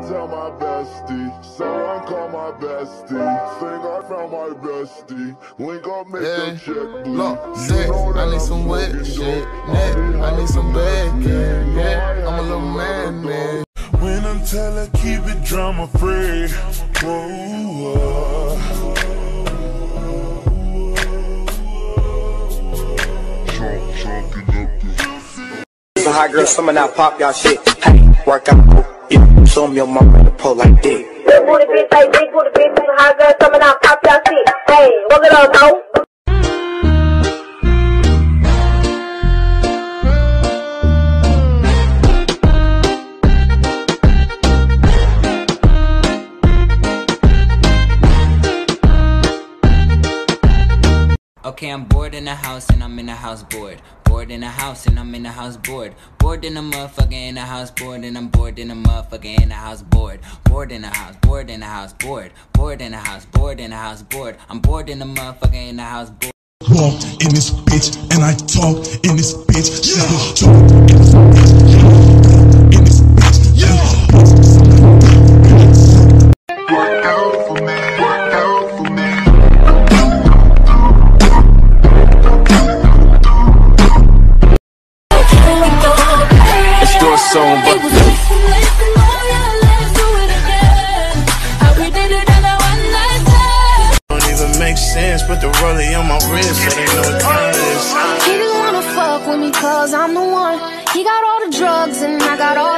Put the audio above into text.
I tell my bestie. Someone call my bestie. Think I found my bestie. Link up, make Yeah. the check bleed. Look, You know I need some wet shit. dope. Neck, I need some for bad nothing. kid. Yeah, I I'm a little to man, man. When I'm tell her keep it drama free. Whoa, Some hot girls, some of that pop y'all shit. Hey, work out, yeah. Show 'em your mama to pull like dick. Big booty bitch, like big booty bitch, some hot girl, some of that pop y'all shit. Hey, look it up, ho. Okay, I'm bored in the house and I'm in the house bored. Bored in the house and I'm in the house bored. Bored in the motherfucker in the house bored and I'm bored in the motherfucker in the house bored. Bored in the house, bored in the house bored. Bored in the house, bored in the house bored. I'm bored in the motherfucker in the house bored. walk in this bitch and I talk in this bitch. Yeah. Talk in this bitch. Let's do it soon, but don't even make sense. Put the rollie on my wrist so they know what time it is. He didn't wanna fuck with me cause I'm the one. He got all the drugs and I got all